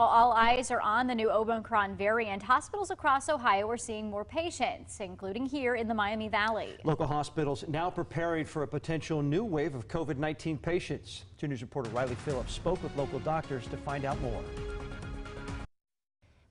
while all eyes are on the new Omicron variant, hospitals across Ohio are seeing more patients, including here in the Miami Valley. Local hospitals now preparing for a potential new wave of COVID-19 patients. 2 News reporter Riley Phillips spoke with local doctors to find out more.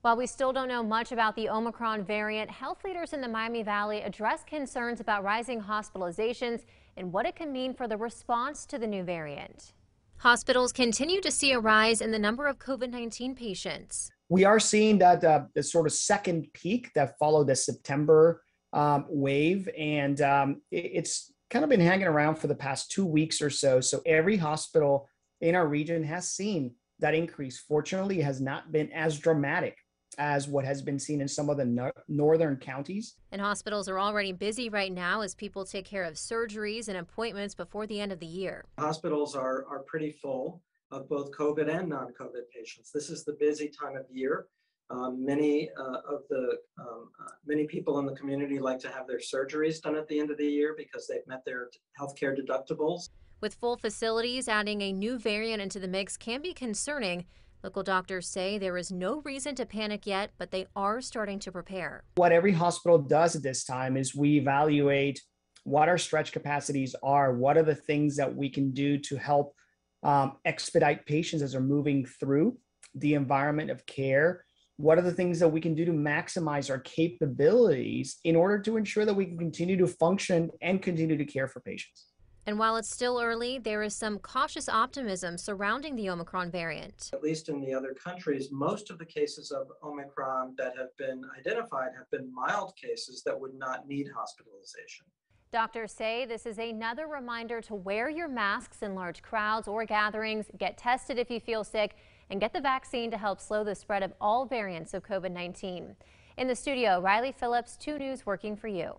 While we still don't know much about the Omicron variant, health leaders in the Miami Valley address concerns about rising hospitalizations and what it can mean for the response to the new variant. Hospitals continue to see a rise in the number of COVID 19 patients. We are seeing that uh, the sort of second peak that followed the September um, wave, and um, it, it's kind of been hanging around for the past two weeks or so. So every hospital in our region has seen that increase. Fortunately, it has not been as dramatic as what has been seen in some of the no- northern counties. And hospitals are already busy right now as people take care of surgeries and appointments before the end of the year. Hospitals are, are pretty full of both COVID and non COVID patients. This is the busy time of year. Um, many uh, of the um, uh, many people in the community like to have their surgeries done at the end of the year because they've met their healthcare deductibles. With full facilities, adding a new variant into the mix can be concerning. Local doctors say there is no reason to panic yet, but they are starting to prepare. What every hospital does at this time is we evaluate what our stretch capacities are, what are the things that we can do to help um, expedite patients as they're moving through the environment of care. What are the things that we can do to maximize our capabilities in order to ensure that we can continue to function and continue to care for patients? And while it's still early, there is some cautious optimism surrounding the Omicron variant. At least in the other countries, most of the cases of Omicron that have been identified have been mild cases that would not need hospitalization. Doctors say this is another reminder to wear your masks in large crowds or gatherings, get tested if you feel sick, and get the vaccine to help slow the spread of all variants of COVID 19. In the studio, Riley Phillips, 2 News working for you.